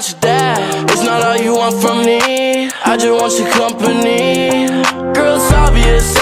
about your dad. It's not all you want from me. I just want your company. Girl, it's obvious.